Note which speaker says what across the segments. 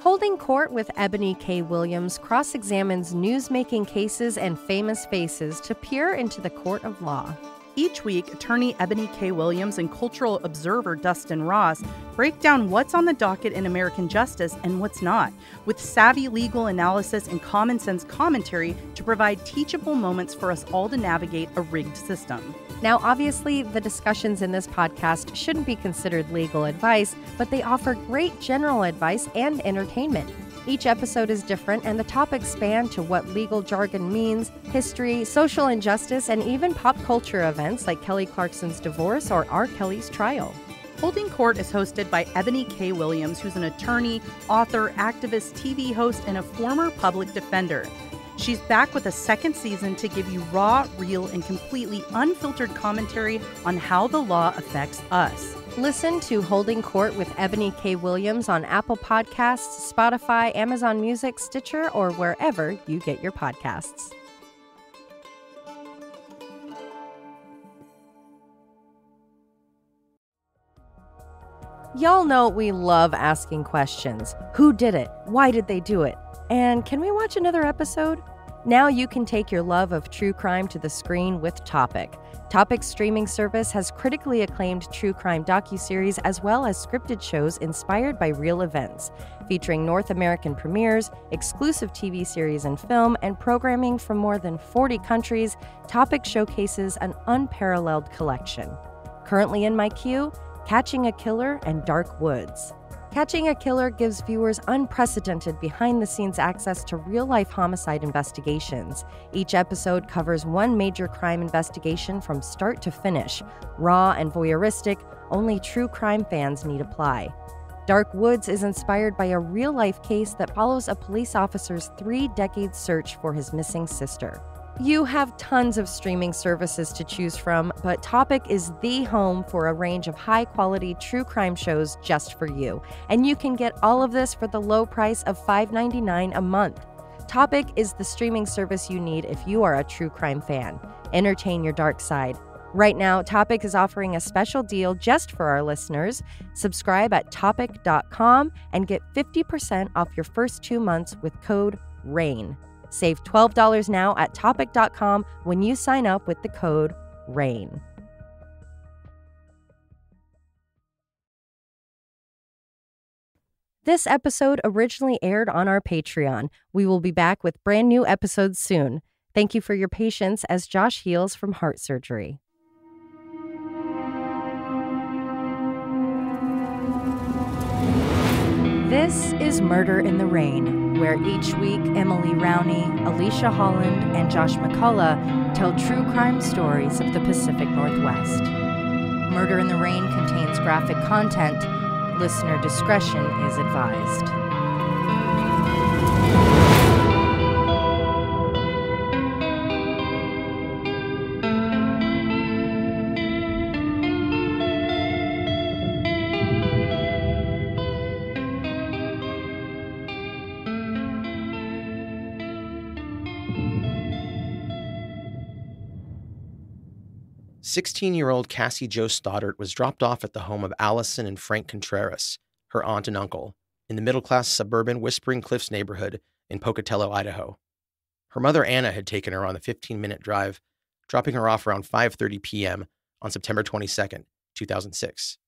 Speaker 1: Holding Court with Ebony K. Williams cross examines news-making cases and famous faces to peer into the court of law.
Speaker 2: Each week, attorney Ebony K. Williams and cultural observer Dustin Ross break down what's on the docket in American justice and what's not, with savvy legal analysis and common sense commentary to provide teachable moments for us all to navigate a rigged system.
Speaker 1: Now, obviously, the discussions in this podcast shouldn't be considered legal advice, but they offer great general advice and entertainment. Each episode is different, and the topics span to what legal jargon means, history, social injustice, and even pop culture events like Kelly Clarkson's divorce or R. Kelly's trial.
Speaker 2: Holding Court is hosted by Ebony K. Williams, who's an attorney, author, activist, TV host, and a former public defender. She's back with a second season to give you raw, real, and completely unfiltered commentary on how the law affects us.
Speaker 1: Listen to Holding Court with Ebony K. Williams on Apple Podcasts, Spotify, Amazon Music, Stitcher, or wherever you get your podcasts. Y'all know we love asking questions. Who did it? Why did they do it? And can we watch another episode? Now you can take your love of true crime to the screen with Topic. Topic's streaming service has critically acclaimed true crime docuseries as well as scripted shows inspired by real events, featuring North American premieres, exclusive TV series and film, and programming from more than 40 countries. Topic showcases an unparalleled collection. Currently in my queue, Catching a Killer and Dark Woods. Catching a Killer gives viewers unprecedented behind the scenes access to real life homicide investigations. Each episode covers one major crime investigation from start to finish. Raw and voyeuristic, only true crime fans need apply. Dark Woods is inspired by a real life case that follows a police officer's three decade search for his missing sister. You have tons of streaming services to choose from, but Topic is the home for a range of high quality true crime shows just for you. And you can get all of this for the low price of $5.99 a month. Topic is the streaming service you need if you are a true crime fan. Entertain your dark side. Right now, Topic is offering a special deal just for our listeners. Subscribe at topic.com and get 50% off your first two months with code RAIN. Save $12 now at topic.com when you sign up with the code RAIN. This episode originally aired on our Patreon. We will be back with brand new episodes soon. Thank you for your patience as Josh heals from heart surgery. This is Murder in the Rain, where each week Emily Rowney, Alicia Holland, and Josh McCullough tell true crime stories of the Pacific Northwest. Murder in the Rain contains graphic content. Listener discretion is advised.
Speaker 3: 16 year old Cassie Jo Stoddart was dropped off at the home of Allison and Frank Contreras, her aunt and uncle, in the middle class suburban Whispering Cliffs neighborhood in Pocatello, Idaho. Her mother Anna had taken her on the 15 minute drive, dropping her off around 5:30 p.m. on September 22, 2006.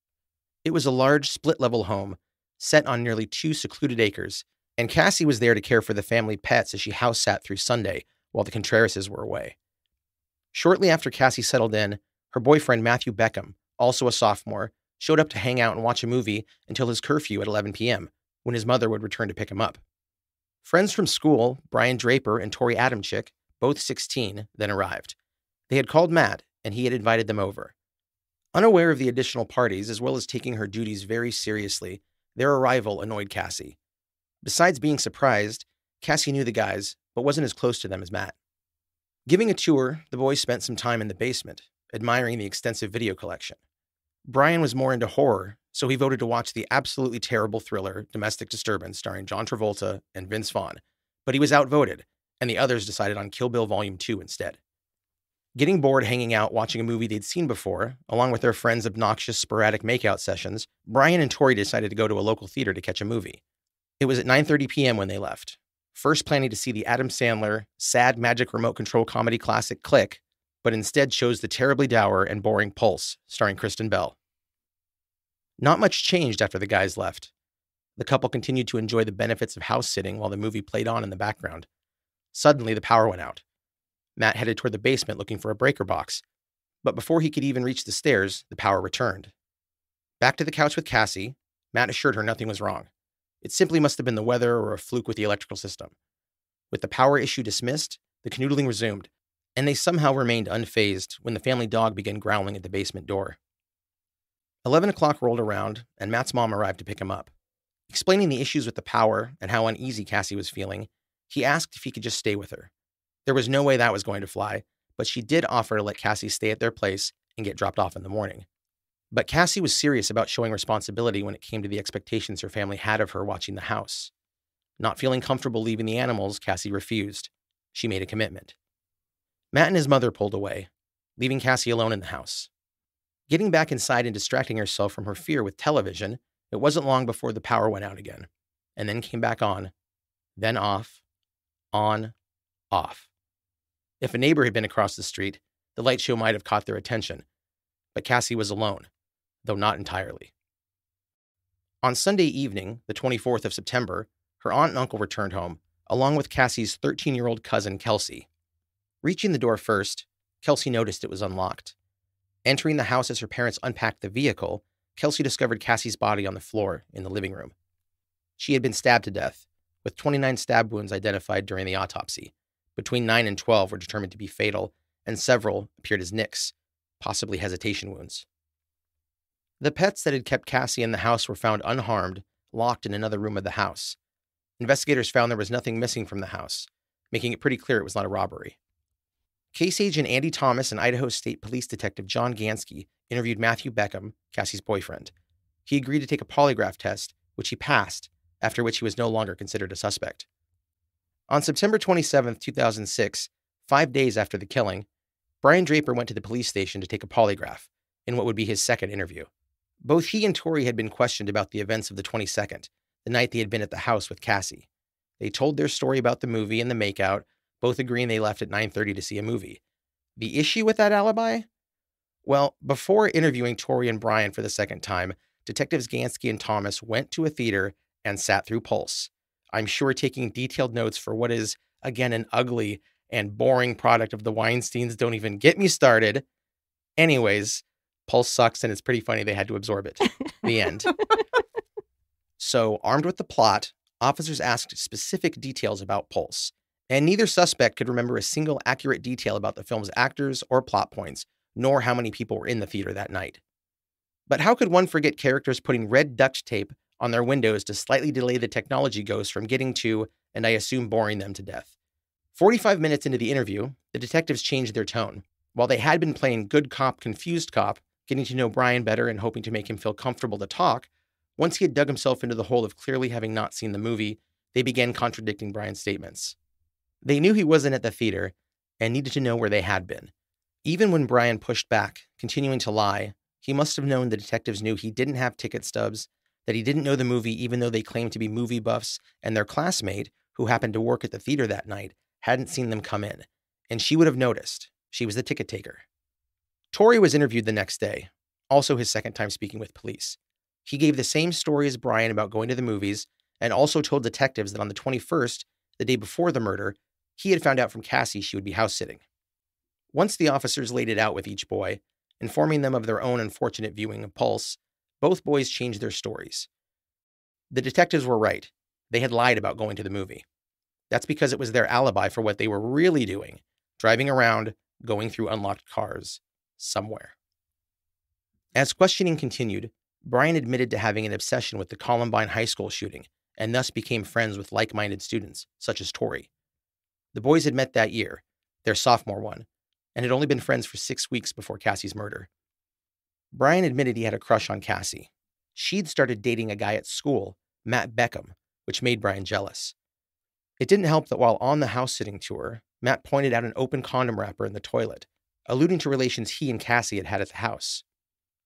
Speaker 3: It was a large split level home set on nearly 2 secluded acres, and Cassie was there to care for the family pets as she house sat through Sunday while the Contrerases were away. Shortly after Cassie settled in, her boyfriend, Matthew Beckham, also a sophomore, showed up to hang out and watch a movie until his curfew at 11 p.m., when his mother would return to pick him up. Friends from school, Brian Draper and Torey Adamcik, both 16, then arrived. They had called Matt, and he had invited them over. Unaware of the additional parties, as well as taking her duties very seriously, their arrival annoyed Cassie. Besides being surprised, Cassie knew the guys, but wasn't as close to them as Matt. Giving a tour, the boys spent some time in the basement, admiring the extensive video collection. Brian was more into horror, so he voted to watch the absolutely terrible thriller Domestic Disturbance starring John Travolta and Vince Vaughn, but he was outvoted, and the others decided on Kill Bill Volume 2 instead. Getting bored hanging out watching a movie they'd seen before, along with their friends' obnoxious sporadic makeout sessions, Brian and Torey decided to go to a local theater to catch a movie. It was at 9:30 p.m. when they left. First planning to see the Adam Sandler sad magic remote control comedy classic Click, but instead chose the terribly dour and boring Pulse, starring Kristen Bell. Not much changed after the guys left. The couple continued to enjoy the benefits of house sitting while the movie played on in the background. Suddenly, the power went out. Matt headed toward the basement looking for a breaker box, but before he could even reach the stairs, the power returned. Back to the couch with Cassie, Matt assured her nothing was wrong. It simply must have been the weather or a fluke with the electrical system. With the power issue dismissed, the canoodling resumed, and they somehow remained unfazed when the family dog began growling at the basement door. 11 o'clock rolled around, and Matt's mom arrived to pick him up. Explaining the issues with the power and how uneasy Cassie was feeling, he asked if he could just stay with her. There was no way that was going to fly, but she did offer to let Cassie stay at their place and get dropped off in the morning. But Cassie was serious about showing responsibility when it came to the expectations her family had of her watching the house. Not feeling comfortable leaving the animals, Cassie refused. She made a commitment. Matt and his mother pulled away, leaving Cassie alone in the house. Getting back inside and distracting herself from her fear with television, it wasn't long before the power went out again, and then came back on, then off, on, off. If a neighbor had been across the street, the light show might have caught their attention, but Cassie was alone, though not entirely. On Sunday evening, the 24th of September, her aunt and uncle returned home, along with Cassie's 13 year old cousin, Kelsey. Reaching the door first, Kelsey noticed it was unlocked. Entering the house as her parents unpacked the vehicle, Kelsey discovered Cassie's body on the floor in the living room. She had been stabbed to death, with 29 stab wounds identified during the autopsy. Between 9 and 12 were determined to be fatal, and several appeared as nicks, possibly hesitation wounds. The pets that had kept Cassie in the house were found unharmed, locked in another room of the house. Investigators found there was nothing missing from the house, making it pretty clear it was not a robbery. Case agent Andy Thomas and Idaho State Police Detective John Gansky interviewed Matthew Beckham, Cassie's boyfriend. He agreed to take a polygraph test, which he passed, after which he was no longer considered a suspect. On September 27, 2006, five days after the killing, Brian Draper went to the police station to take a polygraph in what would be his second interview. Both he and Torey had been questioned about the events of the 22nd, the night they had been at the house with Cassie. They told their story about the movie and the makeout, both agreeing they left at 9:30 to see a movie. The issue with that alibi? Well, before interviewing Torey and Brian for the second time, detectives Gansky and Thomas went to a theater and sat through Pulse. I'm sure taking detailed notes for what is again an ugly and boring product of the Weinsteins don't even get me started. Anyways, Pulse sucks and it's pretty funny they had to absorb it. the end. So, armed with the plot, officers asked specific details about Pulse, and neither suspect could remember a single accurate detail about the film's actors or plot points, nor how many people were in the theater that night. But how could one forget characters putting red duct tape on their windows to slightly delay the technology ghosts from getting to, and I assume boring them to death? 45 minutes into the interview, the detectives changed their tone. While they had been playing good cop, confused cop, getting to know Brian better and hoping to make him feel comfortable to talk, once he had dug himself into the hole of clearly having not seen the movie, they began contradicting Brian's statements. They knew he wasn't at the theater and needed to know where they had been. Even when Brian pushed back, continuing to lie, he must have known the detectives knew he didn't have ticket stubs, that he didn't know the movie even though they claimed to be movie buffs, and their classmate, who happened to work at the theater that night, hadn't seen them come in. And she would have noticed. She was the ticket taker. Torey was interviewed the next day, also his second time speaking with police. He gave the same story as Brian about going to the movies and also told detectives that on the 21st, the day before the murder, he had found out from Cassie she would be house sitting. Once the officers laid it out with each boy, informing them of their own unfortunate viewing of Pulse, both boys changed their stories. The detectives were right. They had lied about going to the movie. That's because it was their alibi for what they were really doing driving around, going through unlocked cars, somewhere. As questioning continued, Brian admitted to having an obsession with the Columbine High School shooting and thus became friends with like minded students, such as Torey. The boys had met that year, their sophomore one, and had only been friends for six weeks before Cassie's murder. Brian admitted he had a crush on Cassie. She'd started dating a guy at school, Matt Beckham, which made Brian jealous. It didn't help that while on the house sitting tour, Matt pointed out an open condom wrapper in the toilet, alluding to relations he and Cassie had had at the house.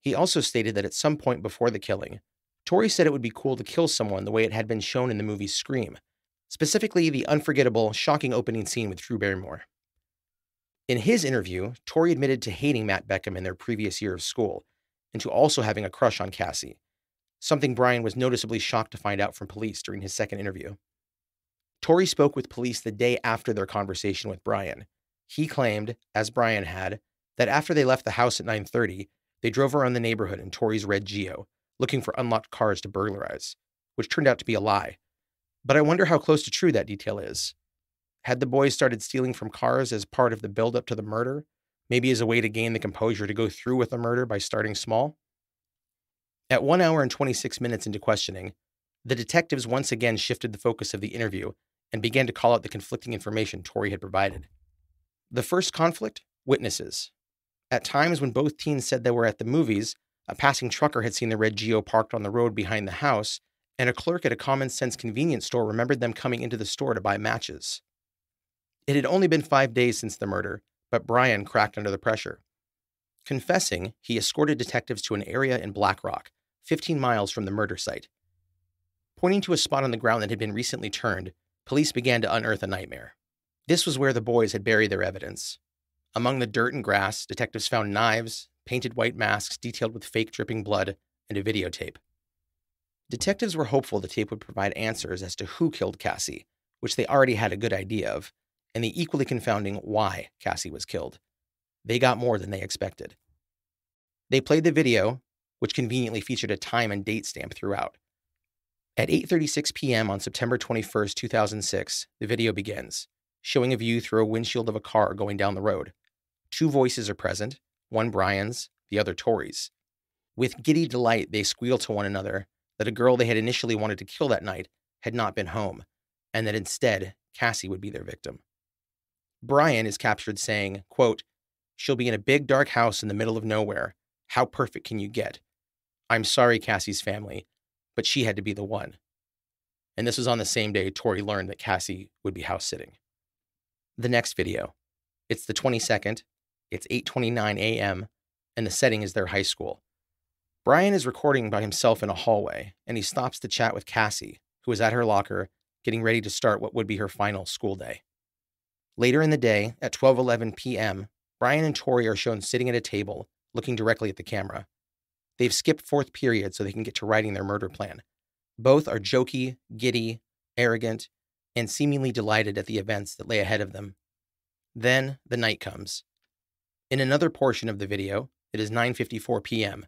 Speaker 3: He also stated that at some point before the killing, Torey said it would be cool to kill someone the way it had been shown in the movie Scream, specifically the unforgettable, shocking opening scene with Drew Barrymore. In his interview, Torey admitted to hating Matt Beckham in their previous year of school and to also having a crush on Cassie, something Brian was noticeably shocked to find out from police during his second interview. Torey spoke with police the day after their conversation with Brian. He claimed, as Brian had, that after they left the house at 9:30, they drove around the neighborhood in Torey's red Geo, looking for unlocked cars to burglarize, which turned out to be a lie. But I wonder how close to true that detail is. Had the boys started stealing from cars as part of the buildup to the murder, maybe as a way to gain the composure to go through with the murder by starting small? At 1 hour and 26 minutes into questioning, the detectives once again shifted the focus of the interview and began to call out the conflicting information Torey had provided. The first conflict witnesses. At times when both teens said they were at the movies, a passing trucker had seen the red Geo parked on the road behind the house, and a clerk at a common sense convenience store remembered them coming into the store to buy matches. It had only been five days since the murder, but Brian cracked under the pressure. Confessing, he escorted detectives to an area in Black Rock, 15 miles from the murder site. Pointing to a spot on the ground that had been recently turned, police began to unearth a nightmare. This was where the boys had buried their evidence. Among the dirt and grass, detectives found knives, painted white masks detailed with fake dripping blood, and a videotape. Detectives were hopeful the tape would provide answers as to who killed Cassie, which they already had a good idea of, and the equally confounding why Cassie was killed. They got more than they expected. They played the video, which conveniently featured a time and date stamp throughout. At 8:36 p.m. on September 21, 2006, the video begins, showing a view through a windshield of a car going down the road. Two voices are present, one Brian's, the other Torey's. With giddy delight, they squeal to one another that a girl they had initially wanted to kill that night had not been home, and that instead Cassie would be their victim. Brian is captured saying, quote, She'll be in a big dark house in the middle of nowhere. How perfect can you get? I'm sorry, Cassie's family, but she had to be the one. And this was on the same day Torey learned that Cassie would be house sitting. The next video. It's the 22nd. It's 8:29 a.m. and the setting is their high school. Brian is recording by himself in a hallway and he stops to chat with Cassie, who is at her locker getting ready to start what would be her final school day. Later in the day, at 12:11 p.m., Brian and Torey are shown sitting at a table, looking directly at the camera. They've skipped fourth period so they can get to writing their murder plan. Both are jokey, giddy, arrogant, and seemingly delighted at the events that lay ahead of them. Then the night comes. In another portion of the video, it is 9:54 p.m.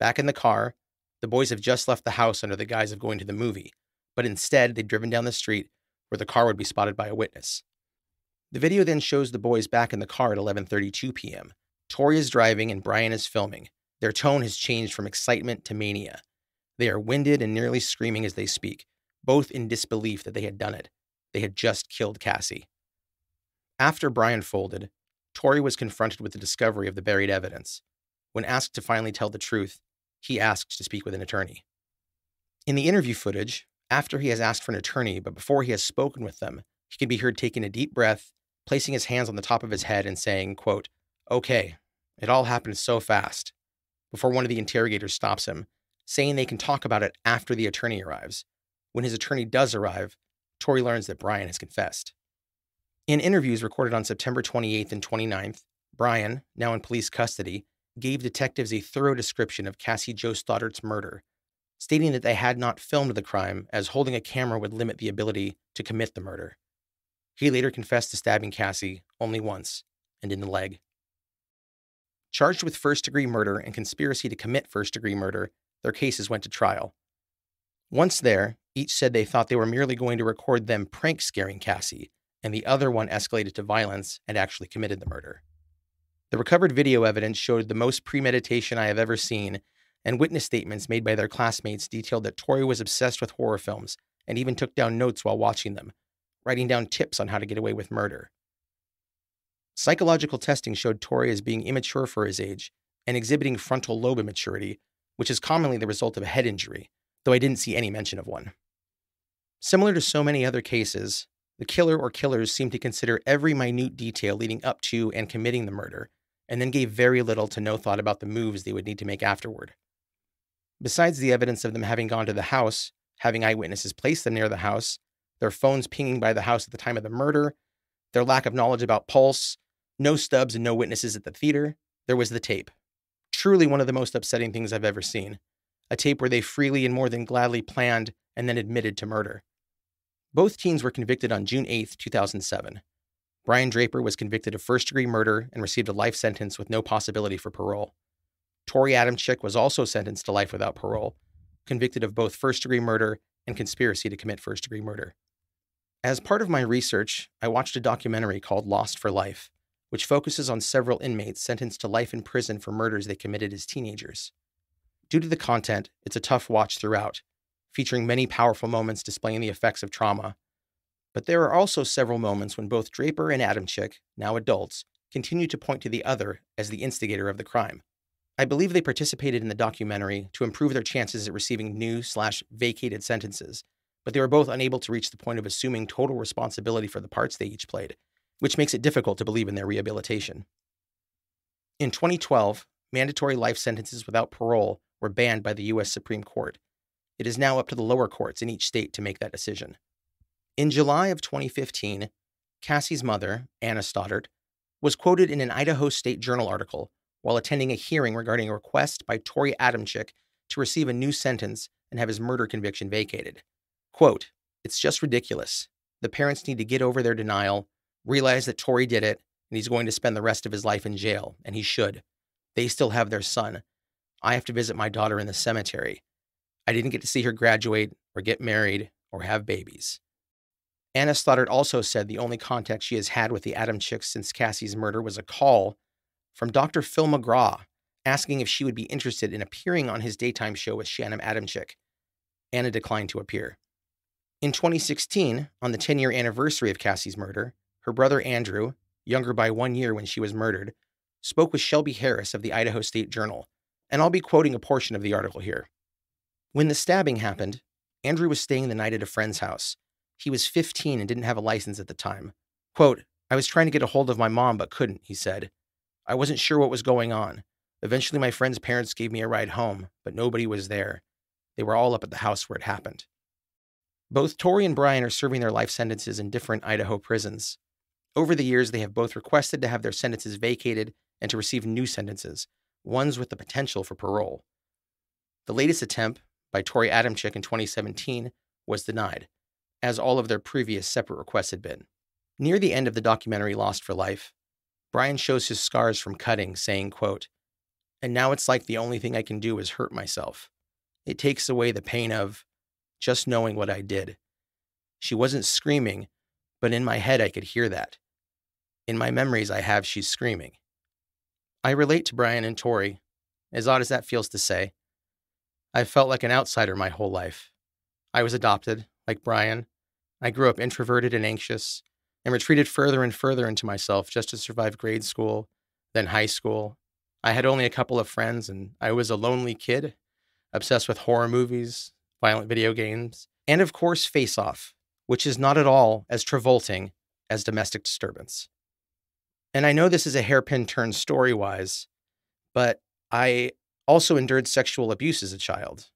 Speaker 3: Back in the car, the boys have just left the house under the guise of going to the movie, but instead they'd driven down the street where the car would be spotted by a witness. The video then shows the boys back in the car at 11:32 p.m. Torey is driving and Brian is filming. Their tone has changed from excitement to mania. They are winded and nearly screaming as they speak, both in disbelief that they had done it. They had just killed Cassie. After Brian folded, Torey was confronted with the discovery of the buried evidence. When asked to finally tell the truth, he asked to speak with an attorney. In the interview footage, after he has asked for an attorney, but before he has spoken with them, he can be heard taking a deep breath placing his hands on the top of his head and saying, quote, Okay, it all happened so fast, before one of the interrogators stops him, saying they can talk about it after the attorney arrives. When his attorney does arrive, Torey learns that Brian has confessed. In interviews recorded on September 28th and 29th, Brian, now in police custody, gave detectives a thorough description of Cassie Jo Stoddart's murder, stating that they had not filmed the crime as holding a camera would limit the ability to commit the murder. He later confessed to stabbing Cassie only once and in the leg. Charged with first degree murder and conspiracy to commit first degree murder, their cases went to trial. Once there, each said they thought they were merely going to record them prank scaring Cassie, and the other one escalated to violence and actually committed the murder. The recovered video evidence showed the most premeditation I have ever seen, and witness statements made by their classmates detailed that Torey was obsessed with horror films and even took down notes while watching them, writing down tips on how to get away with murder. Psychological testing showed Torey as being immature for his age and exhibiting frontal lobe immaturity, which is commonly the result of a head injury, though I didn't see any mention of one. Similar to so many other cases, the killer or killers seemed to consider every minute detail leading up to and committing the murder, and then gave very little to no thought about the moves they would need to make afterward. Besides the evidence of them having gone to the house, having eyewitnesses place them near the house, their phones pinging by the house at the time of the murder, their lack of knowledge about Pulse, no stubs and no witnesses at the theater, there was the tape. Truly one of the most upsetting things I've ever seen. A tape where they freely and more than gladly planned and then admitted to murder. Both teens were convicted on June 8, 2007. Brian Draper was convicted of first degree murder and received a life sentence with no possibility for parole. Torey Adamcik was also sentenced to life without parole, convicted of both first degree murder and conspiracy to commit first degree murder. As part of my research, I watched a documentary called Lost for Life, which focuses on several inmates sentenced to life in prison for murders they committed as teenagers. Due to the content, it's a tough watch throughout, featuring many powerful moments displaying the effects of trauma. But there are also several moments when both Draper and Adamcik, now adults, continue to point to the other as the instigator of the crime. I believe they participated in the documentary to improve their chances at receiving new slash vacated sentences, but they were both unable to reach the point of assuming total responsibility for the parts they each played, which makes it difficult to believe in their rehabilitation. In 2012, mandatory life sentences without parole were banned by the U.S. Supreme Court. It is now up to the lower courts in each state to make that decision. In July of 2015, Cassie's mother, Anna Stoddart, was quoted in an Idaho State Journal article while attending a hearing regarding a request by Torey Adamcik to receive a new sentence and have his murder conviction vacated. Quote, It's just ridiculous. The parents need to get over their denial, realize that Torey did it, and he's going to spend the rest of his life in jail, and he should. They still have their son. I have to visit my daughter in the cemetery. I didn't get to see her graduate or get married or have babies. Anna Stoddart also said the only contact she has had with the Adamciks since Cassie's murder was a call from Dr. Phil McGraw asking if she would be interested in appearing on his daytime show with Shannon Adamcik. Anna declined to appear. In 2016, on the 10 year anniversary of Cassie's murder, her brother Andrew, younger by one year when she was murdered, spoke with Shelby Harris of the Idaho State Journal, and I'll be quoting a portion of the article here. When the stabbing happened, Andrew was staying the night at a friend's house. He was 15 and didn't have a license at the time. Quote, I was trying to get a hold of my mom but couldn't, he said. I wasn't sure what was going on. Eventually, my friend's parents gave me a ride home, but nobody was there. They were all up at the house where it happened. Both Torey and Brian are serving their life sentences in different Idaho prisons. Over the years, they have both requested to have their sentences vacated and to receive new sentences, ones with the potential for parole. The latest attempt, by Torey Adamcik in 2017, was denied, as all of their previous separate requests had been. Near the end of the documentary Lost for Life, Brian shows his scars from cutting, saying, quote, And now it's like the only thing I can do is hurt myself. It takes away the pain of just knowing what I did. She wasn't screaming, but in my head I could hear that. In my memories, I have she's screaming. I relate to Brian and Torey, as odd as that feels to say. I've felt like an outsider my whole life. I was adopted, like Brian. I grew up introverted and anxious, and retreated further and further into myself just to survive grade school, then high school. I had only a couple of friends, and I was a lonely kid, obsessed with horror movies, violent video games, and of course, Face Off, which is not at all as travolting as domestic disturbance. And I know this is a hairpin turn story wise, but I also endured sexual abuse as a child.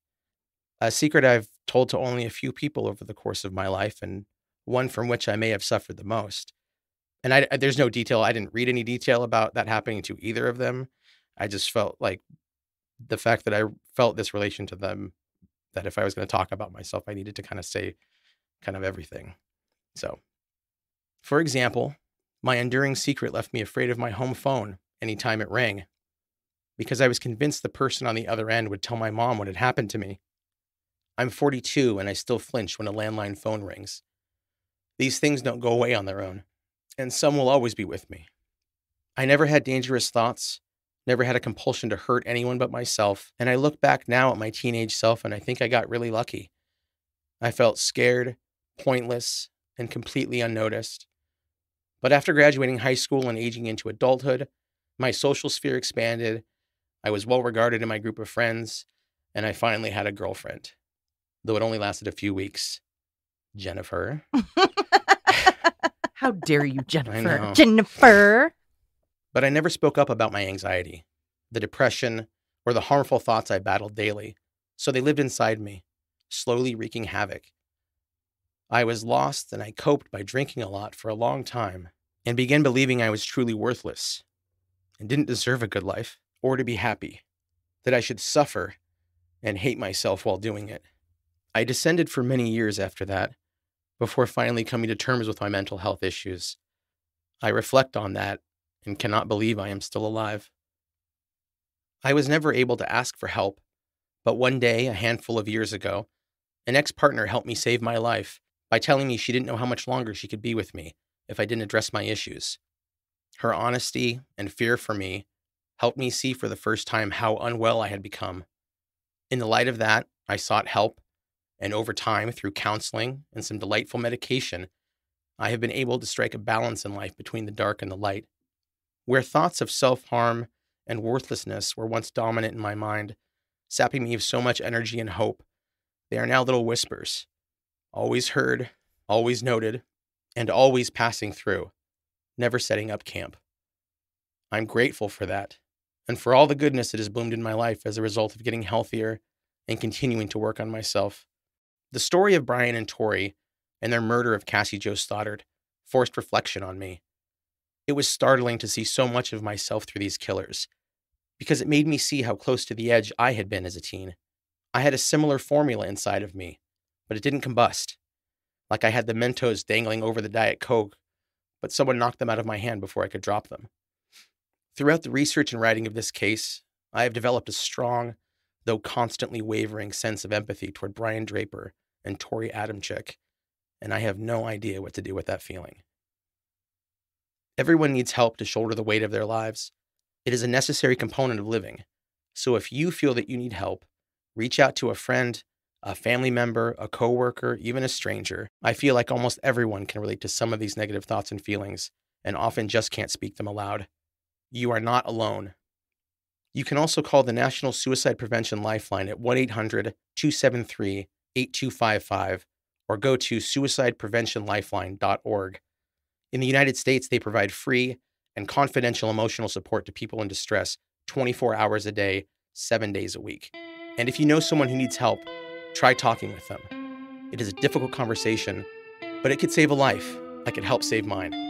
Speaker 3: A secret I've told to only a few people over the course of my life, and one from which I may have suffered the most. And I, there's no detail. I didn't read any detail about that happening to either of them. I just felt like the fact that I felt this relation to them, that if I was going to talk about myself, I needed to kind of say kind of everything. So, for example, my enduring secret left me afraid of my home phone anytime it rang because I was convinced the person on the other end would tell my mom what had happened to me. I'm 42 and I still flinch when a landline phone rings. These things don't go away on their own, and some will always be with me. I never had dangerous thoughts, never had a compulsion to hurt anyone but myself, and I look back now at my teenage self and I think I got really lucky. I felt scared, pointless, and completely unnoticed. But after graduating high school and aging into adulthood, my social sphere expanded, I was well regarded in my group of friends, and I finally had a girlfriend, though it only lasted a few weeks. Jennifer.
Speaker 2: How dare you, Jennifer? Jennifer.
Speaker 3: But I never spoke up about my anxiety, the depression, or the harmful thoughts I battled daily. So they lived inside me, slowly wreaking havoc. I was lost and I coped by drinking a lot for a long time and began believing I was truly worthless and didn't deserve a good life or to be happy, that I should suffer and hate myself while doing it. I descended for many years after that, before finally coming to terms with my mental health issues. I reflect on that and cannot believe I am still alive. I was never able to ask for help, but one day, a handful of years ago, an ex partner helped me save my life by telling me she didn't know how much longer she could be with me if I didn't address my issues. Her honesty and fear for me helped me see for the first time how unwell I had become. In the light of that, I sought help, and over time, through counseling and some delightful medication, I have been able to strike a balance in life between the dark and the light. Where thoughts of self harm and worthlessness were once dominant in my mind, sapping me of so much energy and hope, they are now little whispers, always heard, always noted, and always passing through, never setting up camp. I'm grateful for that, and for all the goodness that has bloomed in my life as a result of getting healthier and continuing to work on myself. The story of Brian and Torey and their murder of Cassie Jo Stoddart forced reflection on me. It was startling to see so much of myself through these killers, because it made me see how close to the edge I had been as a teen. I had a similar formula inside of me, but it didn't combust. Like I had the Mentos dangling over the Diet Coke, but someone knocked them out of my hand before I could drop them. Throughout the research and writing of this case, I have developed a strong, though constantly wavering sense of empathy toward Brian Draper and Torey Adamcik, and I have no idea what to do with that feeling. Everyone needs help to shoulder the weight of their lives. It is a necessary component of living. So if you feel that you need help, reach out to a friend, a family member, a coworker, even a stranger. I feel like almost everyone can relate to some of these negative thoughts and feelings and often just can't speak them aloud. You are not alone. You can also call the National Suicide Prevention Lifeline at 1 800 273 8255 or go to suicidepreventionlifeline.org. In the United States, they provide free and confidential emotional support to people in distress 24 hours a day, seven days a week. And if you know someone who needs help, try talking with them. It is a difficult conversation, but it could save a life, like it helped save mine.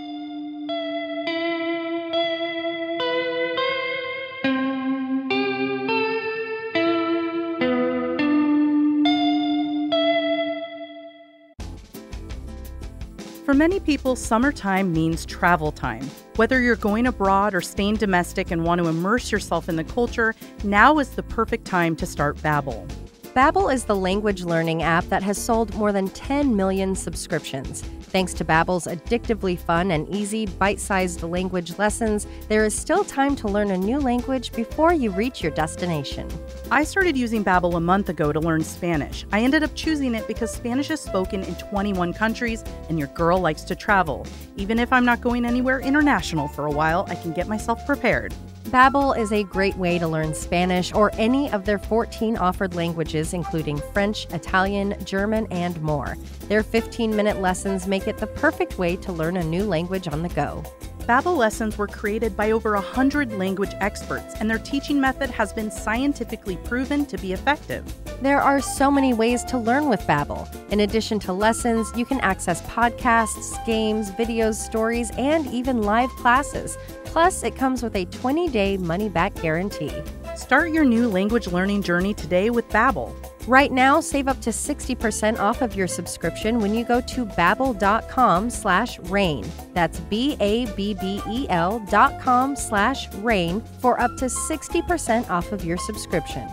Speaker 2: For many people, summertime means travel time. Whether you're going abroad or staying domestic and want to immerse yourself in the culture, now is the perfect time to start Babbel.
Speaker 1: Babbel is the language learning app that has sold more than 10 million subscriptions. Thanks to Babbel's addictively fun and easy bite-sized language lessons, there is still time to learn a new language before you reach your destination.
Speaker 2: I started using Babbel a month ago to learn Spanish. I ended up choosing it because Spanish is spoken in 21 countries and your girl likes to travel. Even if I'm not going anywhere international for a while, I can get myself prepared.
Speaker 1: Babbel is a great way to learn Spanish or any of their 14 offered languages including French, Italian, German, and more. Their 15-minute lessons make it the perfect way to learn a new language on the go.
Speaker 2: Babbel lessons were created by over 100 language experts and their teaching method has been scientifically proven to be effective.
Speaker 1: There are so many ways to learn with Babbel. In addition to lessons, you can access podcasts, games, videos, stories, and even live classes. Plus, it comes with a 20-day money-back guarantee.
Speaker 2: Start your new language learning journey today with Babbel.
Speaker 1: Right now, save up to 60% off of your subscription when you go to babbel.com slash rain. That's B-A-B-B-E-L dot com slash rain for up to 60% off of your subscription.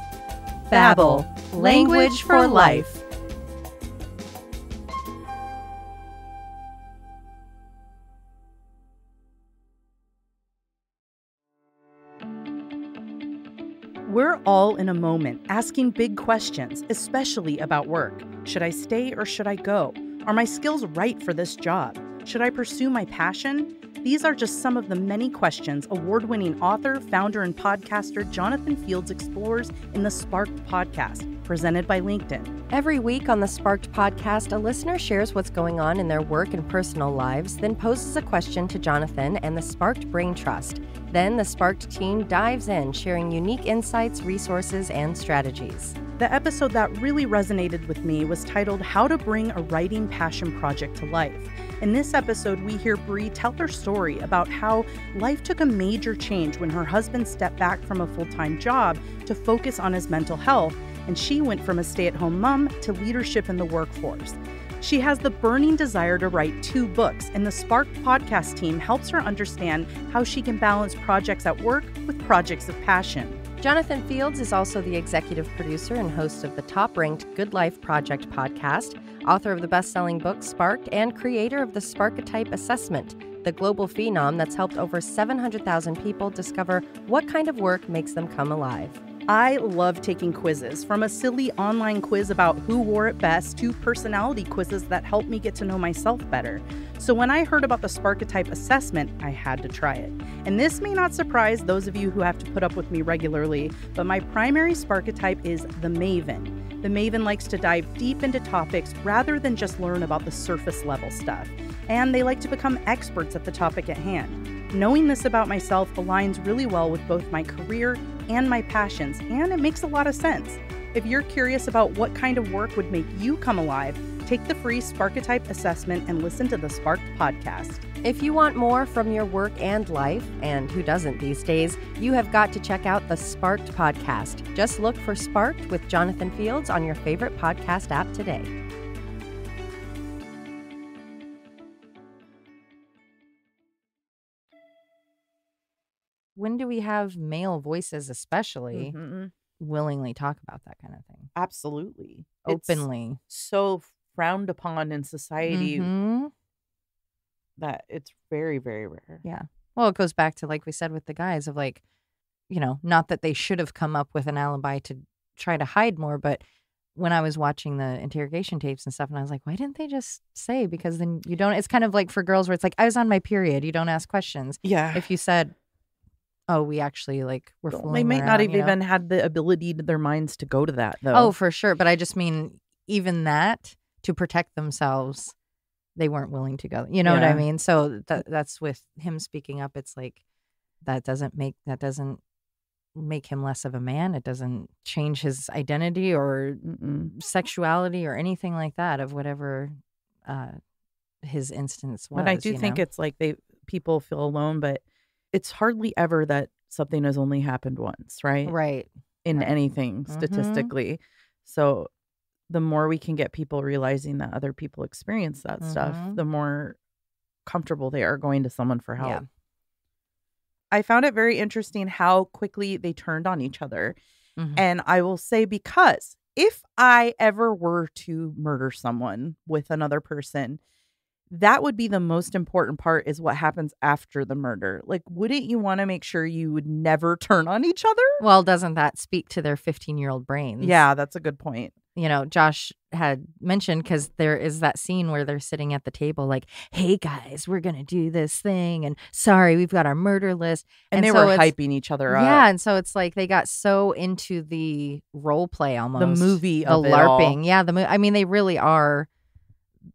Speaker 2: Babbel, language for life. All in a moment asking big questions, especially about work. Should I stay or should I go? Are my skills right for this job? Should I pursue my passion? These are just some of the many questions award winning author, founder, and podcaster Jonathan Fields explores in the Spark podcast, presented by LinkedIn.
Speaker 1: Every week on the Sparked podcast, a listener shares what's going on in their work and personal lives, then poses a question to Jonathan and the Sparked Brain Trust. Then the Sparked team dives in, sharing unique insights, resources, and strategies.
Speaker 2: The episode that really resonated with me was titled How to Bring a Writing Passion Project to Life. In this episode, we hear Brie tell her story about how life took a major change when her husband stepped back from a full time job to focus on his mental health, and she went from a stay at home mom to leadership in the workforce. She has the burning desire to write two books, and the Spark podcast team helps her understand how she can balance projects at work with projects of passion.
Speaker 1: Jonathan Fields is also the executive producer and host of the top ranked Good Life Project podcast, author of the best selling book Sparked, and creator of the Sparketype Assessment, the global phenom that's helped over 700,000 people discover what kind of work makes them come alive.
Speaker 2: I love taking quizzes, from a silly online quiz about who wore it best to personality quizzes that help me get to know myself better. So when I heard about the Sparketype assessment, I had to try it. And this may not surprise those of you who have to put up with me regularly, but my primary Sparketype is the Maven. The Maven likes to dive deep into topics rather than just learn about the surface level stuff. And they like to become experts at the topic at hand. Knowing this about myself aligns really well with both my career and my passions, and it makes a lot of sense. If you're curious about what kind of work would make you come alive, take the free Sparketype assessment and listen to the Sparked podcast.
Speaker 1: If you want more from your work and life, and who doesn't these days, you have got to check out the Sparked podcast. Just look for Sparked with Jonathan Fields on your favorite podcast app today. When do we have male voices, especially,
Speaker 2: Mhm.
Speaker 1: willingly talk about that kind of thing
Speaker 2: Absolutely. It's
Speaker 1: openly?
Speaker 2: so frowned upon in society
Speaker 1: Mhm.
Speaker 2: that it's very, very rare.
Speaker 1: Yeah. Well, it goes back to like we said with the guys of like, you know, not that they should have come up with an alibi to try to hide more, but when I was watching the interrogation tapes and stuff, and I was like, why didn't they just say? Because then you don't. It's kind of like for girls where it's like, I was on my period. You don't ask questions.
Speaker 2: Yeah.
Speaker 1: If you said, oh, we actually like we're fooling
Speaker 2: they might
Speaker 1: around,
Speaker 2: not have
Speaker 1: you know?
Speaker 2: even had the ability to their minds to go to that though.
Speaker 1: Oh, for sure. But I just mean even that to protect themselves, they weren't willing to go. You know what I
Speaker 2: Yeah.
Speaker 1: mean? So that that's with him speaking up. It's like that doesn't make that doesn't make him less of a man. It doesn't change his identity or
Speaker 2: Mm-mm.
Speaker 1: sexuality or anything like that of whatever uh his instance was.
Speaker 2: But I do
Speaker 1: you
Speaker 2: think
Speaker 1: know?
Speaker 2: it's like they people feel alone, but it's hardly ever that something has only happened once, right?
Speaker 1: right.
Speaker 2: In
Speaker 1: right.
Speaker 2: anything
Speaker 1: Mhm.
Speaker 2: statistically. So the more we can get people realizing that other people experience that stuff,
Speaker 1: Mhm.
Speaker 2: the more comfortable they are going to someone for help.
Speaker 1: Yeah.
Speaker 2: I found it very interesting how quickly they turned on each other.
Speaker 1: Mhm.
Speaker 2: And I will say, because if I ever were to murder someone with another person, that would be the most important part is what happens after the murder. Like, wouldn't you want to make sure you would never turn on each other?
Speaker 1: Well, doesn't that speak to their 15 year old brains?
Speaker 2: Yeah, that's a good point.
Speaker 1: you know, Josh had mentioned because there is that scene where they're sitting at the table, like, "Hey guys, we're gonna do this thing," and sorry, we've got our murder list,
Speaker 2: And, they
Speaker 1: so
Speaker 2: were hyping each other up.
Speaker 1: Yeah, and so it's like they got so into the role play almost,
Speaker 2: The movie
Speaker 1: the
Speaker 2: of it all.
Speaker 1: LARPing. Yeah, the mo- I mean, they really are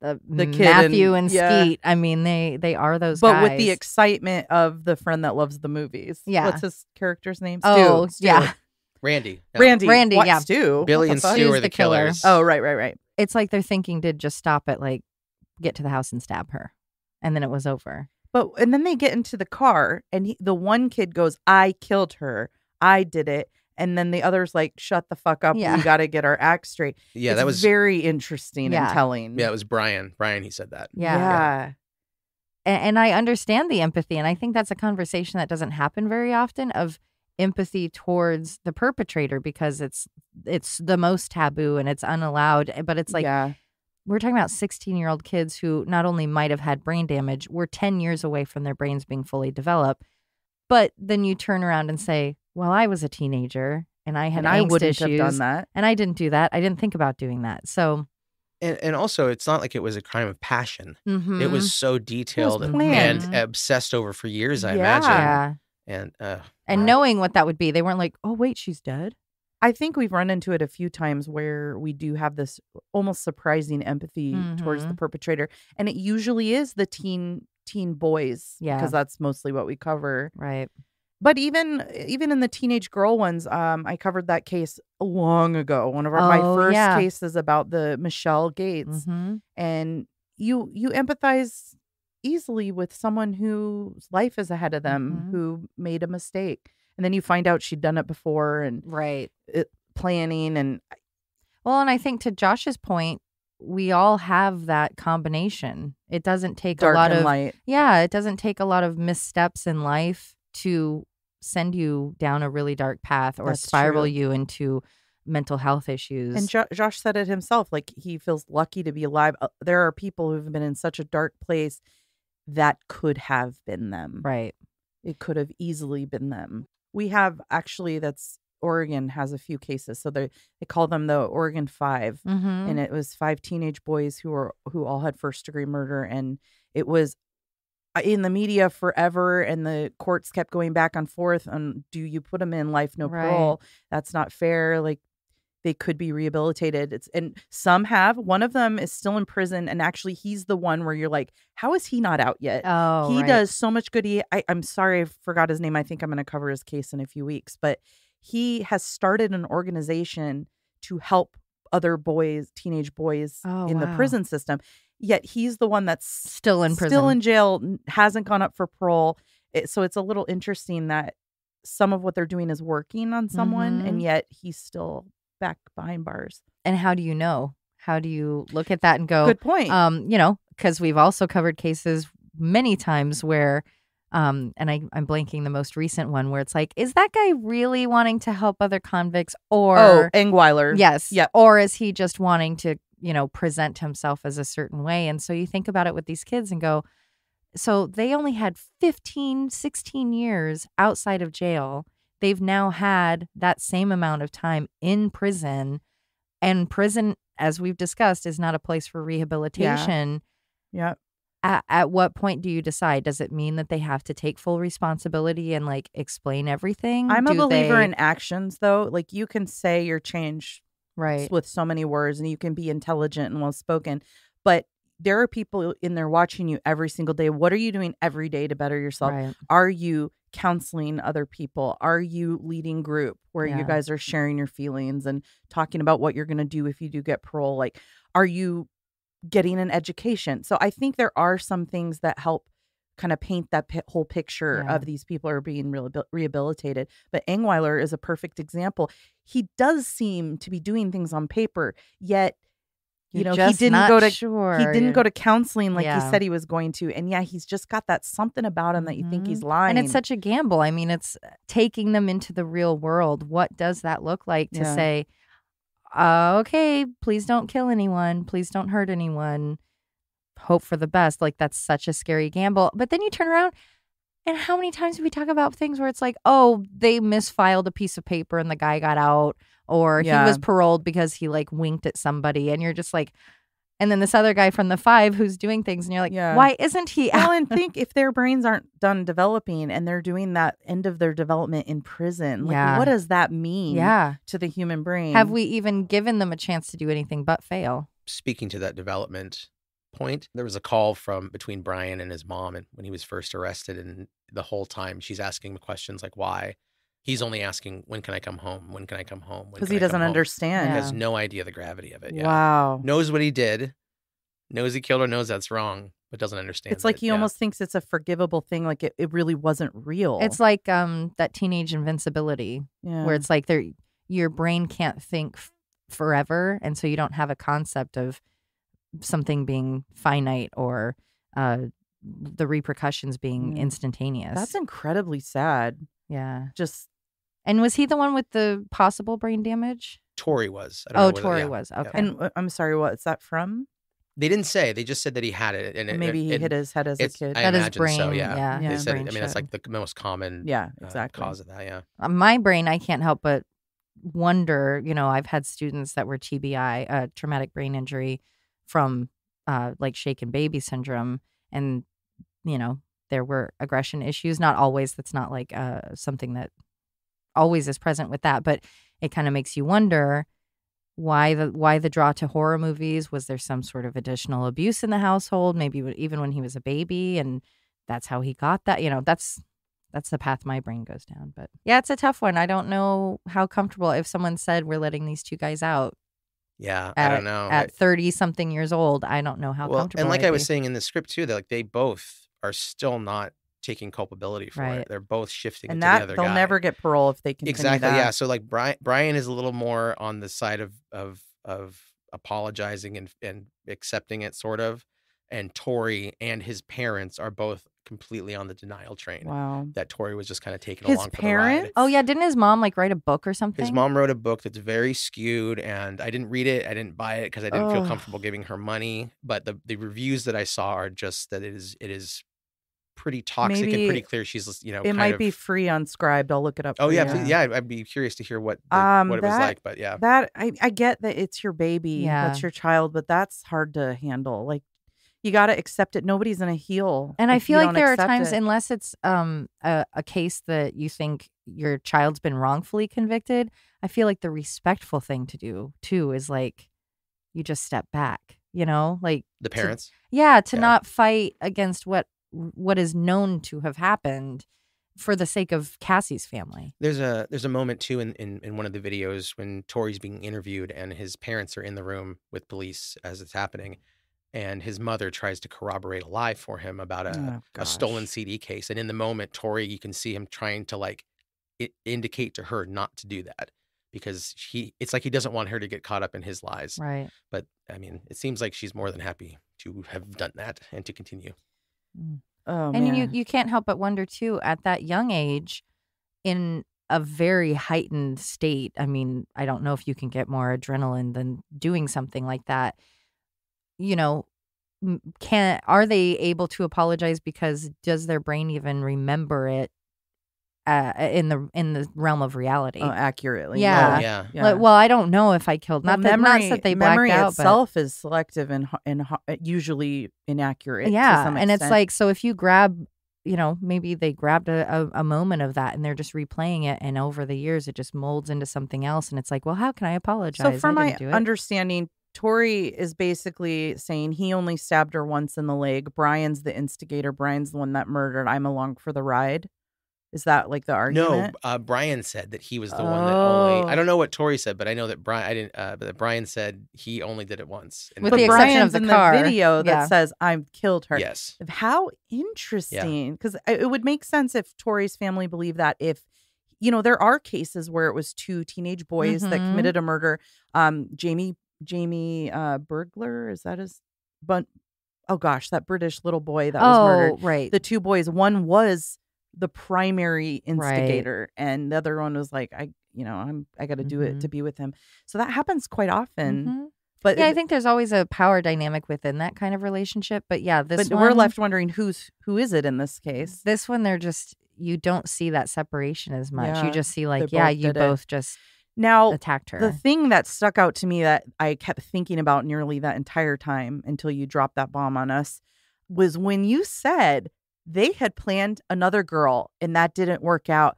Speaker 1: the,
Speaker 2: The kid
Speaker 1: Matthew
Speaker 2: and-
Speaker 1: and,
Speaker 2: yeah.
Speaker 1: Skeet. I mean, they they are those.
Speaker 2: But with the excitement of the friend that loves the movies.
Speaker 1: Yeah.
Speaker 2: What's his character's name? Stu.
Speaker 1: oh
Speaker 2: Stu.
Speaker 1: yeah,
Speaker 3: Randy. No,
Speaker 2: Randy.
Speaker 1: Randy,
Speaker 2: What,
Speaker 1: yeah.
Speaker 2: Stu.
Speaker 3: Billy and? Stu
Speaker 1: Stu's
Speaker 3: are the
Speaker 1: the killer.
Speaker 3: killers.
Speaker 2: Oh, right, right, right.
Speaker 1: it's like their thinking did just stop at like get to the house and stab her, and then it was over.
Speaker 2: But and then they get into the car, and he, the one kid goes, "I killed her. I did it." And then the other's like, "Shut the fuck up.
Speaker 1: Yeah.
Speaker 2: We got to get our act straight."
Speaker 3: Yeah,
Speaker 2: It's
Speaker 3: that was
Speaker 2: very interesting
Speaker 1: Yeah.
Speaker 2: and telling.
Speaker 3: yeah, it was Brian. Brian, he said that.
Speaker 1: Yeah.
Speaker 2: yeah.
Speaker 1: and, and I understand the empathy, and I think that's a conversation that doesn't happen very often of empathy towards the perpetrator because it's it's the most taboo and it's unallowed. eh, But it's like
Speaker 2: yeah.
Speaker 1: we're talking about sixteen year old kids who not only might have had brain damage, we're ten years away from their brains being fully developed. But then you turn around and say, "Well, I was a teenager and I had
Speaker 2: and I wouldn't
Speaker 1: issues,
Speaker 2: have done that.
Speaker 1: and I didn't do that. I didn't think about doing that." So
Speaker 3: And, and also, it's not like it was a crime of passion. It
Speaker 1: mhm.
Speaker 3: was so detailed and, and obsessed over for years, I
Speaker 2: Yeah.
Speaker 3: imagine.
Speaker 1: yeah.
Speaker 3: And uh,
Speaker 1: And
Speaker 3: wow.
Speaker 1: knowing what that would be, they weren't like, "Oh, wait, she's dead."
Speaker 2: I think we've run into it a few times where we do have this almost surprising empathy towards the
Speaker 1: Mhm.
Speaker 2: perpetrator, and it usually is the teen teen boys.
Speaker 1: Yeah.
Speaker 2: because that's mostly what we cover.
Speaker 1: Right.
Speaker 2: But even even in the teenage girl ones, um, I covered that case long ago. One of our my
Speaker 1: Oh,
Speaker 2: first
Speaker 1: yeah.
Speaker 2: cases about the Michelle Gates,
Speaker 1: Mhm.
Speaker 2: and you you empathize easily with someone whose life is ahead of them
Speaker 1: Mhm.
Speaker 2: who made a mistake, and then you find out she'd done it before and
Speaker 1: Right.
Speaker 2: it, planning and
Speaker 1: Well, and I think to Josh's point, we all have that combination. It doesn't take
Speaker 2: dark
Speaker 1: a lot of
Speaker 2: light.
Speaker 1: yeah, it doesn't take a lot of missteps in life to send you down a really dark path or
Speaker 2: That's
Speaker 1: spiral
Speaker 2: true.
Speaker 1: you into mental health issues.
Speaker 2: And jo- Josh said it himself. Like he feels lucky to be alive. Uh, There are people who've been in such a dark place that could have been them.
Speaker 1: right.
Speaker 2: It could have easily been them. We have actually that's Oregon has a few cases. So they they call them the Oregon 5
Speaker 1: Mm-hmm.
Speaker 2: and it was five teenage boys who were who all had first degree murder and it was in the media forever and the courts kept going back and forth on do you put them in life no
Speaker 1: Right.
Speaker 2: parole that's not fair like they could be rehabilitated it's and some have one of them is still in prison and actually he's the one where you're like how is he not out yet
Speaker 1: oh,
Speaker 2: he
Speaker 1: right.
Speaker 2: does so much good. He, I, I'm sorry, I forgot his name. I think I'm going to cover his case in a few weeks. But he has started an organization to help other boys, teenage boys
Speaker 1: Oh,
Speaker 2: in the prison system. Yet he's the one that's
Speaker 1: still in prison.
Speaker 2: still in jail, hasn't gone up for parole. It, so it's a little interesting that some of what they're doing is working on someone,
Speaker 1: Mhm.
Speaker 2: and yet he's still back behind bars.
Speaker 1: and how do you know? How do you look at that and go,
Speaker 2: Good point.
Speaker 1: um, you know, because we've also covered cases many times where, um, and I, I'm blanking the most recent one where it's like, is that guy really wanting to help other convicts, or
Speaker 2: oh, Engweiler.
Speaker 1: yes,
Speaker 2: yeah.
Speaker 1: or is he just wanting to, you know, present himself as a certain way? And so you think about it with these kids and go, so they only had 15, 16 years outside of jail. They've now had that same amount of time in prison. And prison, as we've discussed, is not a place for rehabilitation.
Speaker 2: Yeah.
Speaker 1: At, at what point do you decide? Does it mean that they have to take full responsibility and like explain everything?
Speaker 2: I'm a believer
Speaker 1: they-
Speaker 2: in actions, though. Like you can say you're changed
Speaker 1: right.
Speaker 2: with so many words and you can be intelligent and well spoken but there are people in there watching you every single day what are you doing every day to better yourself
Speaker 1: Right.
Speaker 2: are you counseling other people are you leading group where
Speaker 1: Yeah.
Speaker 2: you guys are sharing your feelings and talking about what you're going to do if you do get parole like are you getting an education so i think there are some things that help kind of paint that whole picture
Speaker 1: Yeah.
Speaker 2: of these people are being rehabil- rehabilitated but engweiler is a perfect example he does seem to be doing things on paper yet you
Speaker 1: You're
Speaker 2: know he didn't go to
Speaker 1: sure.
Speaker 2: he didn't go to counseling like
Speaker 1: Yeah.
Speaker 2: he said he was going to and yeah he's just got that something about him that you think he's lying
Speaker 1: And it's such a gamble. I mean, it's taking them into the real world. What does that look like to
Speaker 2: Yeah.
Speaker 1: say, uh, okay, please don't kill anyone. Please don't hurt anyone. Hope for the best. Like, that's such a scary gamble. But then you turn around, and how many times do we talk about things where it's like, oh, they misfiled a piece of paper and the guy got out, or he was paroled because he like winked at somebody. And you're just like, and then this other guy from the five who's doing things, and you're like,
Speaker 2: Yeah.
Speaker 1: why isn't he
Speaker 2: well, and think if their brains aren't done developing and they're doing that end of their development in prison, like
Speaker 1: Yeah.
Speaker 2: what does that mean
Speaker 1: Yeah.
Speaker 2: to the human brain?
Speaker 1: Have we even given them a chance to do anything but fail?
Speaker 3: speaking to that development point, there was a call from between Brian and his mom and when he was first arrested and the whole time she's asking him questions like why. He's only asking, when can I come home? When can I come home?
Speaker 2: Because he
Speaker 3: I
Speaker 2: doesn't understand.
Speaker 3: He has no idea the gravity of it. Yeah.
Speaker 2: Wow.
Speaker 3: Knows what he did, knows he killed her, knows that's wrong, but doesn't understand.
Speaker 2: It's like
Speaker 3: that-
Speaker 2: he
Speaker 3: yeah.
Speaker 2: almost thinks it's a forgivable thing, like it, it really wasn't real.
Speaker 1: It's like um that teenage invincibility
Speaker 2: yeah.
Speaker 1: where it's like there your brain can't think f- forever and so you don't have a concept of something being finite or uh the repercussions being
Speaker 2: Yeah.
Speaker 1: instantaneous.
Speaker 2: that's incredibly sad.
Speaker 1: yeah.
Speaker 2: Just
Speaker 1: And was he the one with the possible brain damage?
Speaker 3: Torey was. I don't
Speaker 1: Oh,
Speaker 3: whether-
Speaker 1: Torey
Speaker 3: yeah,
Speaker 1: was. Okay.
Speaker 2: and uh, I'm sorry, what is that from?
Speaker 3: They didn't say. They just said that he had it, and it,
Speaker 2: Maybe he
Speaker 3: it,
Speaker 2: hit his head as a kid.
Speaker 3: I
Speaker 1: That is
Speaker 3: imagine
Speaker 1: brain.
Speaker 3: so. Yeah.
Speaker 1: yeah.
Speaker 2: Yeah.
Speaker 3: They said.
Speaker 1: brain
Speaker 3: I mean, that's like the most common.
Speaker 2: yeah,
Speaker 3: uh, cause of that. Yeah.
Speaker 1: Uh, my brain i can't help but wonder you know i've had students that were tbi uh, traumatic brain injury from uh, like shaken baby syndrome and you know there were aggression issues not always that's not like uh, something that always is present with that but it kind of makes you wonder why the why the draw to horror movies was there some sort of additional abuse in the household maybe even when he was a baby and that's how he got that you know that's that's the path my brain goes down. But yeah, it's a tough one. I don't know how comfortable if someone said we're letting these two guys out
Speaker 3: Yeah,
Speaker 1: at,
Speaker 3: I don't know.
Speaker 1: at 30 something years old. I don't know how
Speaker 3: well,
Speaker 1: comfortable.
Speaker 3: and like
Speaker 1: they'd
Speaker 3: I was
Speaker 1: be.
Speaker 3: saying in the script too, that like they both are still not taking culpability for
Speaker 1: Right.
Speaker 3: it. They're both shifting
Speaker 2: and
Speaker 3: it to the
Speaker 2: that
Speaker 3: other
Speaker 2: they'll
Speaker 3: guy.
Speaker 2: never get parole if they continue
Speaker 3: exactly
Speaker 2: that.
Speaker 3: yeah so like brian brian is a little more on the side of of of apologizing and and accepting it sort of and torey and his parents are both completely on the denial train
Speaker 2: Wow.
Speaker 3: that torey was just kind of taking
Speaker 2: His
Speaker 3: along for
Speaker 2: parents?
Speaker 1: Oh yeah, didn't his mom like write a book or something?
Speaker 3: his mom wrote a book that's very skewed and i didn't read it i didn't buy it because i didn't feel comfortable giving her money but the the reviews that i saw are just that it is it is pretty toxic and pretty clear she's you know
Speaker 2: It might
Speaker 3: of-
Speaker 2: be free on Scribd. I'll look it up.
Speaker 3: oh yeah please, yeah I'd- i'd be curious to hear what the,
Speaker 2: Um,
Speaker 3: what it was like but yeah
Speaker 2: That I, I get that it's your baby,
Speaker 1: Yeah.
Speaker 2: that's your child, but that's hard to handle. Like you got to accept it. Nobody's gonna heal.
Speaker 1: And I feel like there are times,
Speaker 2: it.
Speaker 1: unless it's um a, a case that you think your child's been wrongfully convicted, I feel like the respectful thing to do too is like you just step back. You know, like
Speaker 3: the parents
Speaker 1: yeah, to
Speaker 3: Yeah.
Speaker 1: not fight against what what is known to have happened for the sake of Cassie's family.
Speaker 3: There's a there's a moment too in, in in one of the videos when Torey's being interviewed and his parents are in the room with police as it's happening, and his mother tries to corroborate a lie for him about a,
Speaker 2: Oh,
Speaker 3: a stolen. CD case, and in the moment, Torey you can see him trying to like i indicate to her not to do that because he it's like he doesn't want her to get caught up in his lies.
Speaker 1: Right.
Speaker 3: But I mean, it seems like she's more than happy to have done that and to continue. Mm.
Speaker 2: Oh,
Speaker 1: and you you can't help but wonder too at that young age in a very heightened state i mean i don't know if you can get more adrenaline than doing something like that you know can are they able to apologize because does their brain even remember it uh, in the in the realm of reality
Speaker 2: Oh, accurately.
Speaker 1: Yeah.
Speaker 3: Oh yeah.
Speaker 2: Yeah.
Speaker 1: Like, well i don't know if i killed
Speaker 2: Well,
Speaker 1: not that not that they blacked
Speaker 2: memory
Speaker 1: out but
Speaker 2: itself is selective and and uh, usually inaccurate. to
Speaker 1: yeah
Speaker 2: some
Speaker 1: and it's like so if you grab you know maybe they grabbed a, a, a moment of that and they're just replaying it and over the years it just molds into something else and it's like well how can i apologize
Speaker 2: So,
Speaker 1: I
Speaker 2: from my
Speaker 1: didn't do it.
Speaker 2: understanding, Torey is basically saying he only stabbed her once in the leg. Brian's the instigator. Brian's the one that murdered. I'm along for the ride. Is that like the argument?
Speaker 3: No, uh, Brian said that he was the one that only. I
Speaker 2: Oh.
Speaker 3: don't know what Torey said, but I know that Brian. I didn't. Uh, but that Brian said he only did it once. and
Speaker 1: With
Speaker 2: but
Speaker 1: the exception
Speaker 2: Brian's
Speaker 1: of the
Speaker 2: in
Speaker 1: car.
Speaker 2: the video that
Speaker 1: Yeah.
Speaker 2: says I killed her.
Speaker 3: yes,
Speaker 2: How interesting. Because it would make sense if Torey's family believed that if you know, there are cases where it was two teenage boys that
Speaker 1: Mhm.
Speaker 2: committed a murder. Um, Jamie Jamie uh Bulger, is that his but oh gosh, that British little boy that was
Speaker 1: oh
Speaker 2: murdered.
Speaker 1: right
Speaker 2: The two boys, one was the primary instigator, and the other one was like, I you know, I'm I gotta do it to be with him. So that happens quite often.
Speaker 1: Mhm.
Speaker 2: But
Speaker 1: yeah i think there's always a power dynamic within that kind of relationship but yeah this
Speaker 2: but
Speaker 1: one,
Speaker 2: we're left wondering who's who is it in this case.
Speaker 1: this one they're just you don't see that separation as much
Speaker 2: Yeah,
Speaker 1: you just see like yeah you
Speaker 2: did it.
Speaker 1: both just
Speaker 2: Now
Speaker 1: attacked her
Speaker 2: The thing that stuck out to me that I kept thinking about nearly that entire time until you dropped that bomb on us was when you said they had planned another girl and that didn't work out.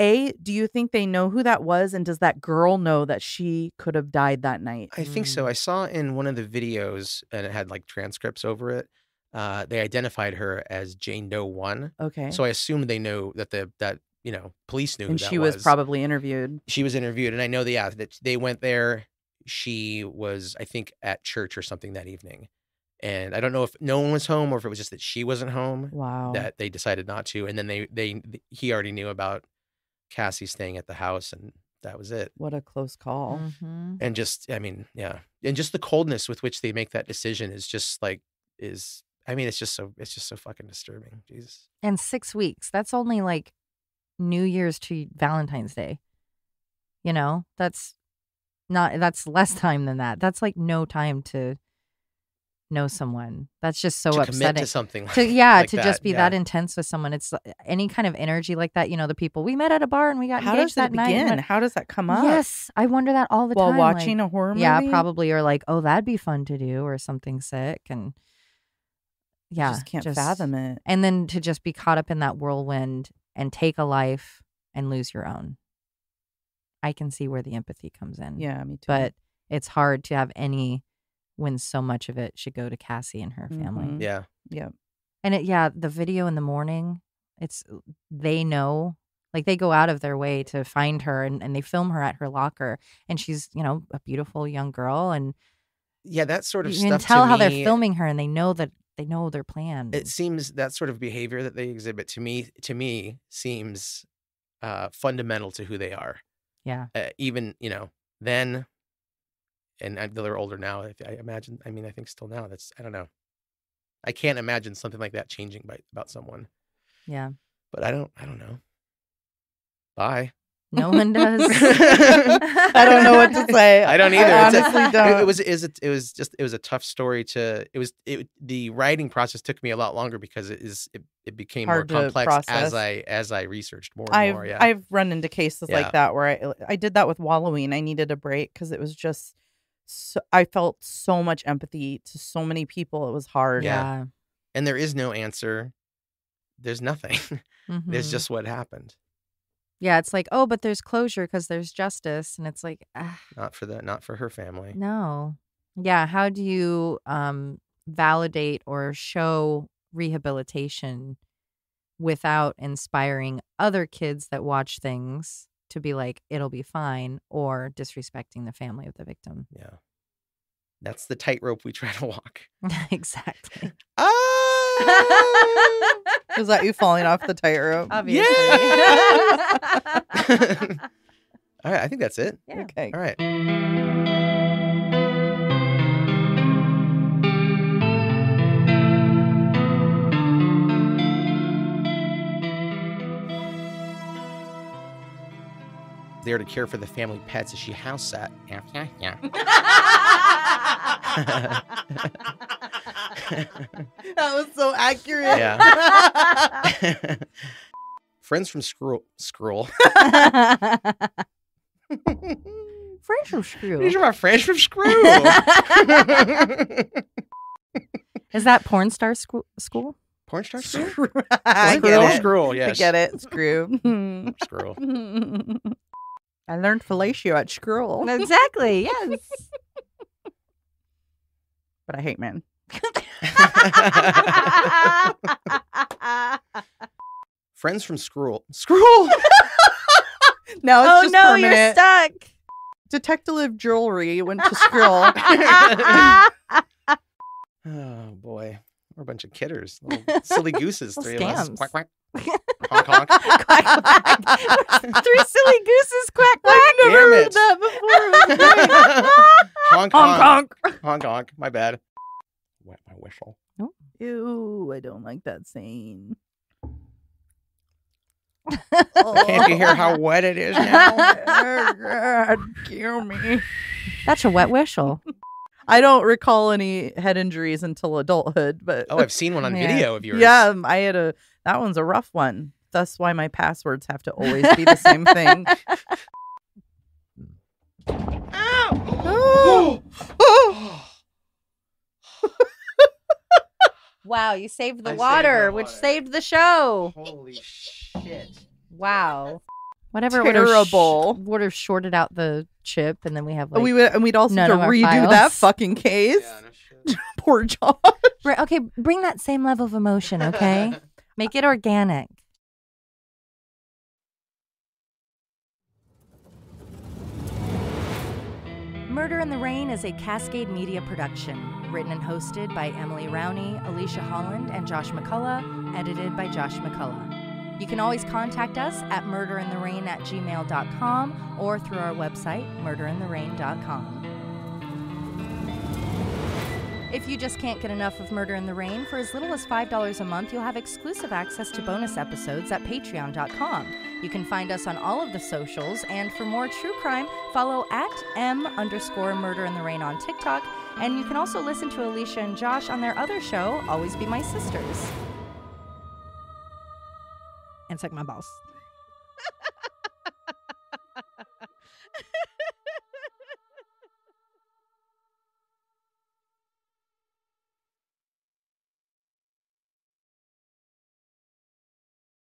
Speaker 2: A, do you think they know who that was? And does that girl know that she could have died that night?
Speaker 3: I think so. I saw in one of the videos, and it had like transcripts over it. Uh, they identified her as Jane Doe One,
Speaker 2: Okay.
Speaker 3: so I assume they know that the that you know police knew. who
Speaker 2: and
Speaker 3: that
Speaker 2: she was probably interviewed.
Speaker 3: she was interviewed, and I know that yeah that they went there. She was, I think, at church or something that evening, and I don't know if no one was home or if it was just that she wasn't home.
Speaker 2: Wow.
Speaker 3: that they decided not to and then they they he already knew about cassie staying at the house and that was it
Speaker 2: what a close call.
Speaker 1: Mhm.
Speaker 3: and just i mean yeah and just the coldness with which they make that decision is just like is i mean it's just so it's just so fucking disturbing jesus
Speaker 1: and six weeks that's only like new year's to valentine's day you know that's not that's less time than that that's like no time to know someone that's just so
Speaker 3: to commit
Speaker 1: upsetting
Speaker 3: to something
Speaker 1: to yeah
Speaker 3: like
Speaker 1: to just be
Speaker 3: yeah.
Speaker 1: that intense with someone it's uh, any kind of energy like that you know the people we met at a bar and we got
Speaker 2: How
Speaker 1: engaged
Speaker 2: does
Speaker 1: that
Speaker 2: it
Speaker 1: night and
Speaker 2: begin?
Speaker 1: what-
Speaker 2: How does that come up?
Speaker 1: yes i wonder that all the
Speaker 2: While
Speaker 1: time like-
Speaker 2: watching a horror movie?
Speaker 1: yeah probably or like oh that'd be fun to do or something sick and yeah
Speaker 2: I just can't just, fathom it.
Speaker 1: and then to just be caught up in that whirlwind and take a life and lose your own i can see where the empathy comes in
Speaker 2: Yeah, me too.
Speaker 1: but it's hard to have any when so much of it should go to cassie and her family
Speaker 2: Mhm.
Speaker 3: yeah
Speaker 2: yeah.
Speaker 1: and it yeah the video in the morning it's they know like they go out of their way to find her and, and they film her at her locker and she's you know a beautiful young girl and
Speaker 3: Yeah, that sort of
Speaker 1: you
Speaker 3: stuff.
Speaker 1: can
Speaker 3: to
Speaker 1: tell how they're filming her and they know that they know their plan
Speaker 3: It seems that sort of behavior that they exhibit to me to me seems uh, fundamental to who they are.
Speaker 1: yeah
Speaker 3: Uh, even you know then, and I- they're older now. I, I imagine. I mean, I think still now. That's I don't know. I can't imagine something like that changing by, about someone.
Speaker 1: yeah
Speaker 3: But I don't. I don't know. Bye.
Speaker 1: No one does
Speaker 2: I don't know what to say.
Speaker 3: I don't either.
Speaker 2: I
Speaker 3: It's a-
Speaker 2: honestly
Speaker 3: It,
Speaker 2: don't.
Speaker 3: it was is it, it was just it was a tough story to it was it the writing process took me a lot longer because it is it, it became
Speaker 2: Hard
Speaker 3: more complex
Speaker 2: process.
Speaker 3: as I as I researched more and
Speaker 2: I've
Speaker 3: more. Yeah.
Speaker 2: I've run into cases
Speaker 3: Yeah.
Speaker 2: like that where I I did that with Halloween. I needed a break because it was just so, I felt so much empathy to so many people. It was hard.
Speaker 3: Yeah. and there is no answer. There's nothing. There's
Speaker 1: Mhm.
Speaker 3: just what happened.
Speaker 1: Yeah it's like oh but there's closure because there's justice and it's like ah,
Speaker 3: Not for the not for her family.
Speaker 1: no yeah how do you um validate or show rehabilitation without inspiring other kids that watch things to be like it'll be fine or disrespecting the family of the victim
Speaker 3: Yeah. That's the tightrope we try to walk.
Speaker 1: exactly
Speaker 3: Ah!
Speaker 2: Was that you falling off the tightrope?
Speaker 1: obviously
Speaker 3: All right, I think that's it.
Speaker 1: yeah.
Speaker 2: Okay.
Speaker 3: All right. There to care for the family pets as she house sat. Yeah, yeah, yeah.
Speaker 2: that was so accurate.
Speaker 3: Yeah. Friends from Scroll. Scroll.
Speaker 1: Friends from screw.
Speaker 3: These are my friends from Screw.
Speaker 1: Is that porn star squ- school?
Speaker 3: Porn star Screw?
Speaker 2: Screw- I get it.
Speaker 3: Scroll,
Speaker 2: I get it. Screw.
Speaker 3: Scroll.
Speaker 2: I learned fellatio at Scroll,
Speaker 1: Exactly. Yes.
Speaker 2: but I hate men.
Speaker 3: Friends from Scroll. Scroll.
Speaker 2: Now it's
Speaker 1: oh
Speaker 2: just
Speaker 1: no, you're
Speaker 2: permanent.
Speaker 1: stuck.
Speaker 2: Detective Jewelry went to Scroll.
Speaker 3: Oh boy, we're a bunch of kidders, silly gooses. Three of us. Quack quack. honk honk.
Speaker 1: quack, quack. Three silly gooses, quack, quack.
Speaker 2: I've never heard that before. It was great.
Speaker 3: honk
Speaker 1: Honk,
Speaker 3: honk.
Speaker 1: honk.
Speaker 3: Honk. My bad. Wet my whistle. Oh.
Speaker 2: Ew, I don't like that saying.
Speaker 3: Can't you hear how wet it is now?
Speaker 2: Oh, God, kill me.
Speaker 1: That's a wet whistle.
Speaker 2: I don't recall any head injuries until adulthood, but
Speaker 3: Oh, I've seen one on
Speaker 1: Yeah.
Speaker 3: video of yours.
Speaker 2: yeah, um, I had a that one's a rough one. That's why my passwords have to always be the same thing.
Speaker 3: Ow!
Speaker 2: Oh,
Speaker 1: Wow, you saved the
Speaker 3: I saved
Speaker 1: water,
Speaker 3: the
Speaker 1: which
Speaker 3: water.
Speaker 1: saved the show.
Speaker 3: Holy shit.
Speaker 1: Wow. Whatever would have
Speaker 2: Terrible.
Speaker 1: would have shorted out the chip, and then we have oh, like
Speaker 2: we would, and we'd also have to
Speaker 1: of our
Speaker 2: redo that fucking case.
Speaker 3: Yeah, no.
Speaker 2: Poor Josh.
Speaker 1: Right, okay, bring that same level of emotion, okay? Make it organic. Murder in the Rain is a Cascade Media production, written and hosted by Emily Rowney, Alicia Holland, and Josh McCullough, edited by Josh McCullough. You can always contact us at murderintherain at gmail.com or through our website, murderintherain.com. If you just can't get enough of Murder in the Rain, for as little as $5 a month, you'll have exclusive access to bonus episodes at patreon.com. You can find us on all of the socials, and for more true crime, follow at M underscore Murder in the Rain on TikTok. And you can also listen to Alicia and Josh on their other show, Always Be My Sisters and suck my balls.